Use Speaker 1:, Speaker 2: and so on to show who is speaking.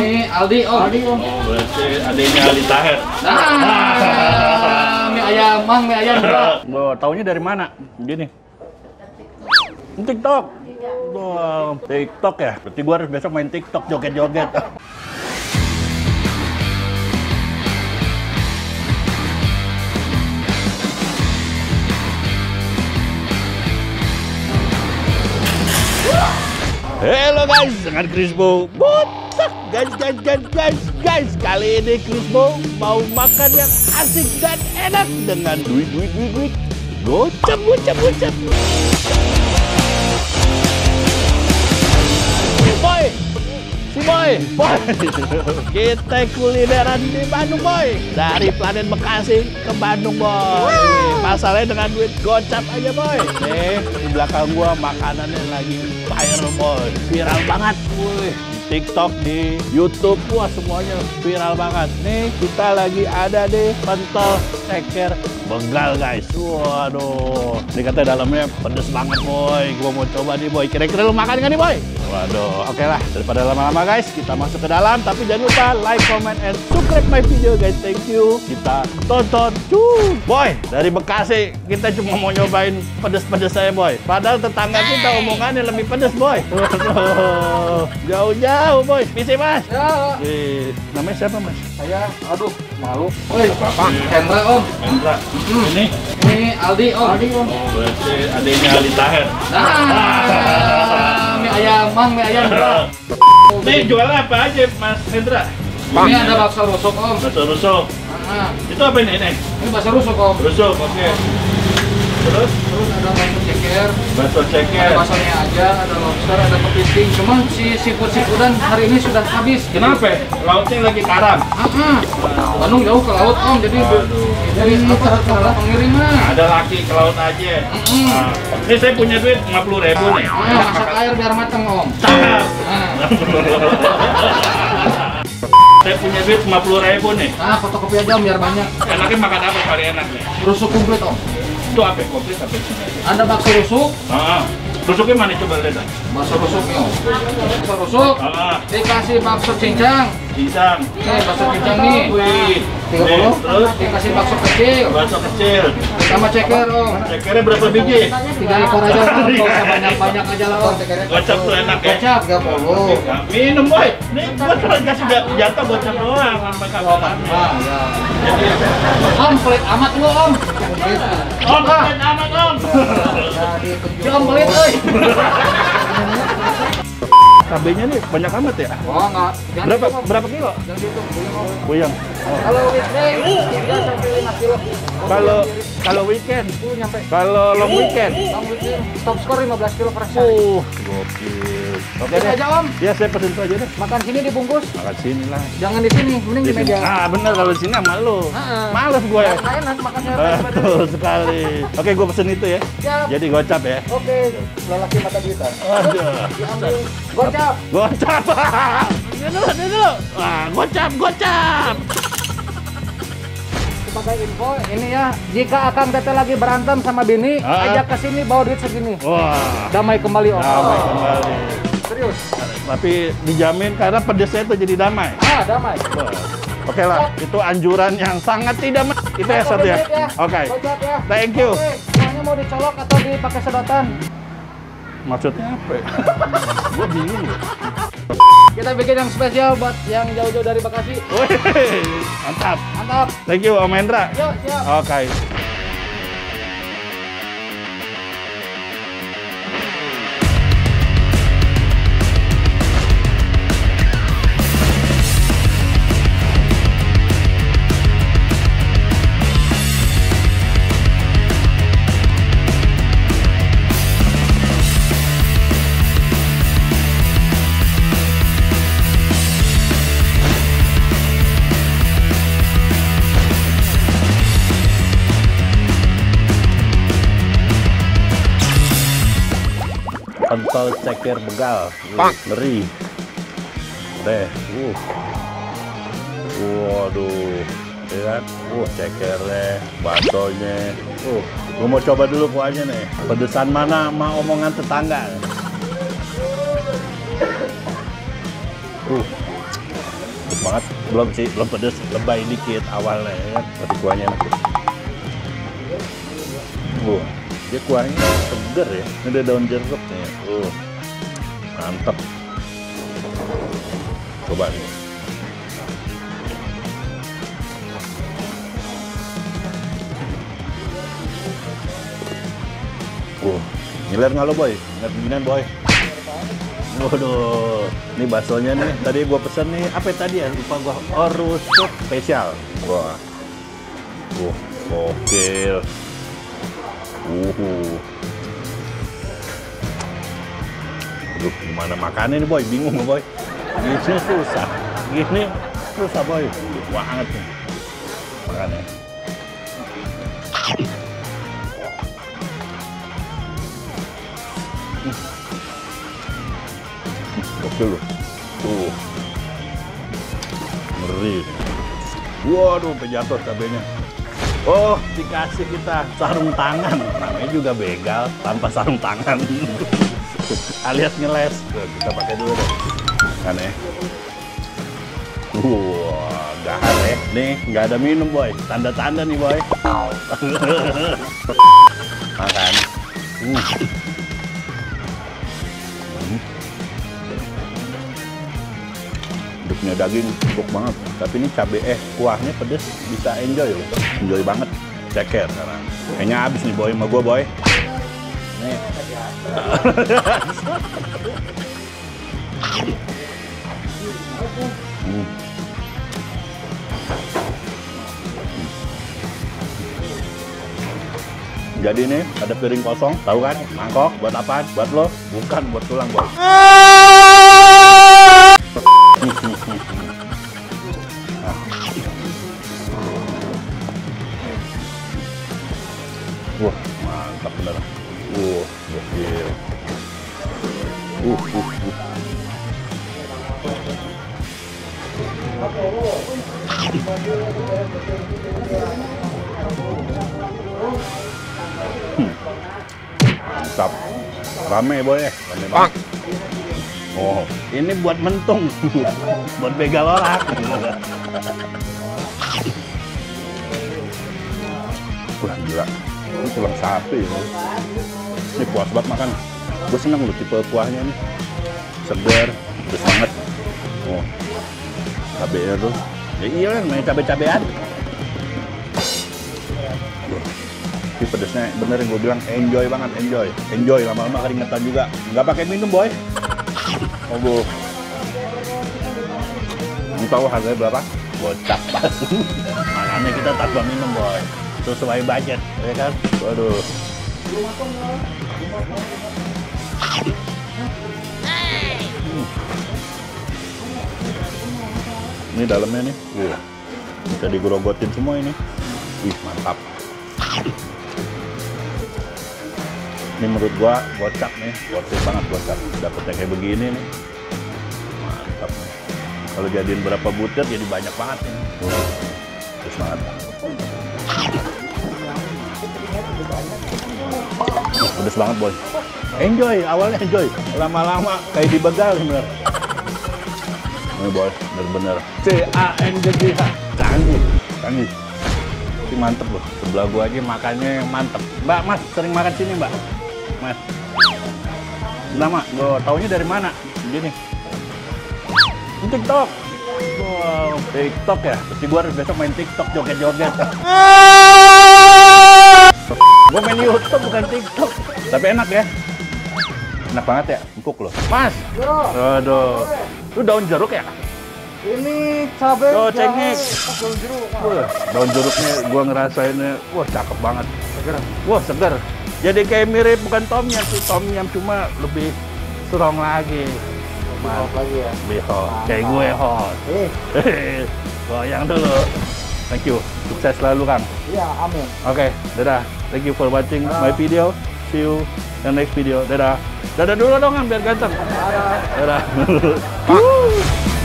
Speaker 1: Ini Aldi, Om. Aldi, Om.
Speaker 2: Oh, berarti adanya Ali Taher.
Speaker 1: Ah, mie ayam, Mang, mie ayam. bro.
Speaker 2: Lo taunya dari mana? Gini. TikTok. Wow, TikTok ya. Berarti gua harus besok main TikTok joget-joget. Halo guys, dengan Krisbo botak guys, guys, guys, guys, guys. Kali ini Krisbo mau makan yang asik dan enak dengan duit, duit, duit, duit. Gocap, gocap, gocap. Boy, si Boy, Boy. Kita kulineran di Bandung, Boy. Dari planet Bekasi ke Bandung, Boy. Masalahnya dengan duit gocap aja, Boy. Nih, di belakang gua makanannya lagi viral, Boy. Viral banget, Boy. TikTok, di YouTube, wah semuanya viral banget. Nih, kita lagi ada di pentol ceker begal, guys. Waduh, ini katanya dalamnya pedes banget, Boy. Gua mau coba nih, Boy. Kira-kira lu makan nggak nih, Boy? Waduh, oke lah. Daripada lama-lama, guys, kita masuk ke dalam. Tapi jangan lupa like, comment, and subscribe my video, guys. Thank you. Kita tonton. Cuy. Boy, dari Bekasi, kita cuma mau nyobain pedes-pedes saya, Boy. Padahal tetangga kita omongannya lebih pedes, Boy. Waduh, Jauh-jauh, Boy. Bisa, Mas?
Speaker 1: Ya,
Speaker 2: Eh, namanya siapa, Mas?
Speaker 1: saya, aduh, malu. Woi, Hendra, Om.
Speaker 2: Hendra. Ini?
Speaker 1: Ini Aldi, Om. Aldi, Om.
Speaker 2: Oh, berarti adanya Ali Taher.
Speaker 1: Ah, mie ayam, Mang, mie ayam. bro.
Speaker 2: Nih, jual apa aja, Mas Hendra?
Speaker 1: Ini ada bakso rusuk, Om.
Speaker 2: Bakso rusuk.
Speaker 1: Ah,
Speaker 2: Itu apa ini? Ini?
Speaker 1: ini bakso rusuk, Om.
Speaker 2: Rusuk, oke. Terus?
Speaker 1: Terus ada bakso ceker,
Speaker 2: Bakso
Speaker 1: ada
Speaker 2: ceker.
Speaker 1: baksonya aja, ada lobster, ada kepiting. Cuman si seafood seafoodan hari ini sudah habis.
Speaker 2: Kenapa? Lautnya lagi karam.
Speaker 1: Ah, ah. Bandung jauh ke laut, Om. Jadi
Speaker 2: Aduh.
Speaker 1: jadi apa? Salah pengiriman.
Speaker 2: Ada laki ke laut aja.
Speaker 1: Mm-mm.
Speaker 2: Nah, ini saya punya duit 50 ribu nih.
Speaker 1: Ah, masak air biar mateng, Om.
Speaker 2: Cakep.
Speaker 1: Ah.
Speaker 2: saya punya duit 50 ribu nih.
Speaker 1: Nah, fotokopi aja Om biar banyak.
Speaker 2: Enaknya makan apa paling enak nih?
Speaker 1: Rusuk komplit, Om.
Speaker 2: Itu apa? Komplit apa?
Speaker 1: Ada bakso rusuk,
Speaker 2: Ah, rusuknya mana coba lihat?
Speaker 1: bakso rusuk nih, Om. Bakso rusuk,
Speaker 2: Ah,
Speaker 1: dikasih bakso cincang.
Speaker 2: Cincang.
Speaker 1: Nih, bakso cincang nih.
Speaker 2: Wih.
Speaker 1: 30.
Speaker 2: Nih, terus
Speaker 1: Dikasih bakso kecil.
Speaker 2: bakso kecil.
Speaker 1: Sama ceker, Om.
Speaker 2: Cekernya berapa biji?
Speaker 1: Tiga ekor aja, Om. Usah banyak-banyak aja lah, Om.
Speaker 2: Gocap tuh enak ya.
Speaker 1: Gocap 30.
Speaker 2: Nah, minum boy. Nih gua cuma kasih jatah gocap doang sama kawan.
Speaker 1: Ah, ya. Om, pelit amat lu, Om.
Speaker 2: Om, keren amat om.
Speaker 1: Om pelit, euy.
Speaker 2: Cabenya nih banyak amat ya.
Speaker 1: Oh, enggak. Jangan
Speaker 2: Berapa berapa kilo?
Speaker 1: Jangan dihitung.
Speaker 2: Buyang.
Speaker 1: Kalau weekday, 3 sampai 5 kilo.
Speaker 2: Kalau kalau weekend,
Speaker 1: Itu nyampe.
Speaker 2: kalau long weekend.
Speaker 1: Long weekend, top score 15 kilo per hari.
Speaker 2: Uh, gokil. Oke deh.
Speaker 1: aja, Om.
Speaker 2: Ya saya pesen itu aja deh.
Speaker 1: Makan sini dibungkus.
Speaker 2: Makan sini lah.
Speaker 1: Jangan di sini, mending di
Speaker 2: Di
Speaker 1: meja.
Speaker 2: Ah bener kalau di sini sama lu.
Speaker 1: Heeh.
Speaker 2: Males gue ya.
Speaker 1: Nggak enak makannya.
Speaker 2: Betul sekali. Oke, gue pesen itu ya.
Speaker 1: Siap.
Speaker 2: Jadi gocap ya.
Speaker 1: Oke, lelaki mata duitan.
Speaker 2: Aduh.
Speaker 1: Diambil. Gocap.
Speaker 2: Gocap. Ini dulu, ini dulu. Wah, gocap, gocap.
Speaker 1: Sebagai info, ini ya, jika Akang Tete lagi berantem sama bini,
Speaker 2: Ah.
Speaker 1: ajak ke sini bawa duit segini.
Speaker 2: Wah.
Speaker 1: Damai kembali, Om.
Speaker 2: Damai kembali.
Speaker 1: Serius.
Speaker 2: Tapi dijamin karena pedesnya itu jadi damai.
Speaker 1: Ah, damai.
Speaker 2: Oke lah, itu anjuran yang sangat tidak men- itu ya satu ya.
Speaker 1: Duit
Speaker 2: Oke.
Speaker 1: Gocap ya.
Speaker 2: Thank you.
Speaker 1: Semuanya mau dicolok atau dipakai sedotan?
Speaker 2: Maksudnya apa? ya? Gue bingung ya.
Speaker 1: Kita bikin yang spesial buat yang jauh-jauh dari Bekasi.
Speaker 2: Wih, mantap.
Speaker 1: Mantap.
Speaker 2: Thank you Om Hendra.
Speaker 1: Yuk, yuk.
Speaker 2: Oke. Pentol ceker begal. Pak. Ngeri. Deh. Uh. Waduh. Ya kan? Uh, cekernya, baksonya. Uh, gua mau coba dulu kuahnya nih. Pedesan mana sama omongan tetangga. Uh. enak banget. Belum sih, belum pedes, lebay dikit awalnya ya kan. Tapi kuahnya enak. Uh, dia kuahnya seger ya. Ini ada daun jeruk nih. Uh, mantep. Coba nih. Uh, ngiler nggak lo boy? Nggak beginian boy? Waduh, ini baksonya nih. Tadi gua pesen nih, apa tadi ya? Lupa gua. Oh, rusuk spesial. Wah. Uh, gokil. Uhu. Gimana makannya nih boy? Bingung boy. Gini susah. Gini susah boy. Banget nih. Makannya. Oke loh. Tuh. Ngeri. Waduh, sampai jatuh cabenya. Oh, dikasih kita sarung tangan. Namanya juga begal tanpa sarung tangan. Alias ngeles. Kita pakai dulu deh. Kan ya. Wah, gahan ya. Nih, nggak ada minum, boy. Tanda-tanda nih, boy. Makan. Hmm. Hidupnya daging empuk banget. Tapi ini cabe eh kuahnya pedes bisa enjoy loh. Enjoy banget. Ceker sekarang. Kayaknya habis nih boy sama gue boy. Jadi nih ada piring kosong, tahu kan? Mangkok buat apa? Buat lo? Bukan buat tulang boy. Gokil. Uh, uh, uh. Hmm. Mantap. Rame boy rame banget. Oh, ini buat mentung, buat begal orang. Wah gila, ini tulang sapi ya. Ini puas banget makan. Gue seneng loh tipe kuahnya nih. Segar, terus banget. Oh, cabenya tuh. Ya iya kan, main cabe-cabean. Wah, Ini pedesnya bener yang gue bilang enjoy banget, enjoy. Enjoy, lama-lama keringetan juga. Nggak pakai minum boy. Oh, bu. Kamu tahu harganya berapa? Bocak pas. Makanya kita tanpa minum, boy. Sesuai budget, ya kan? Waduh. Hmm. Ini dalamnya nih. Iya. Bisa digerogotin semua ini. Wih, mantap. Ini menurut gua gocap nih, worth it banget gocap. Dapetnya kayak begini nih. Mantap nih. Kalau jadiin berapa butir jadi banyak banget ini. Terus banget. Pedes banget boy. Enjoy, awalnya enjoy. Lama-lama kayak dibegal bener. Ini boy, bener-bener. C A N G G H. Canggih, canggih. Ini mantep loh. Sebelah gua aja makannya mantep. Mbak, Mas, sering makan sini, Mbak. Mas. Nama, gua taunya dari mana? Gini. Ini TikTok. Wow, TikTok ya. Pasti gua besok main TikTok joget-joget. Gua main YouTube bukan TikTok. Tapi enak ya. Enak banget ya, empuk loh. Mas. Aduh. Lu daun jeruk ya?
Speaker 1: Ini cabai
Speaker 2: Oh, cengek.
Speaker 1: daun jeruk.
Speaker 2: Wah, daun jeruknya gua ngerasainnya, wah cakep banget. Wah, segar. Jadi kayak mirip bukan tom yum sih, tom yum cuma lebih strong lagi.
Speaker 1: Maaf lagi ya.
Speaker 2: Lebih hot. Kayak gue hot.
Speaker 1: Eh,
Speaker 2: Goyang dulu. Thank you. Sukses selalu, Kang.
Speaker 1: iya, amin.
Speaker 2: Oke, dadah. Thank you for watching my video. See you in the next video. Dadah. Dadah dulu dong, biar ganteng.
Speaker 1: Ada.
Speaker 2: Dadah.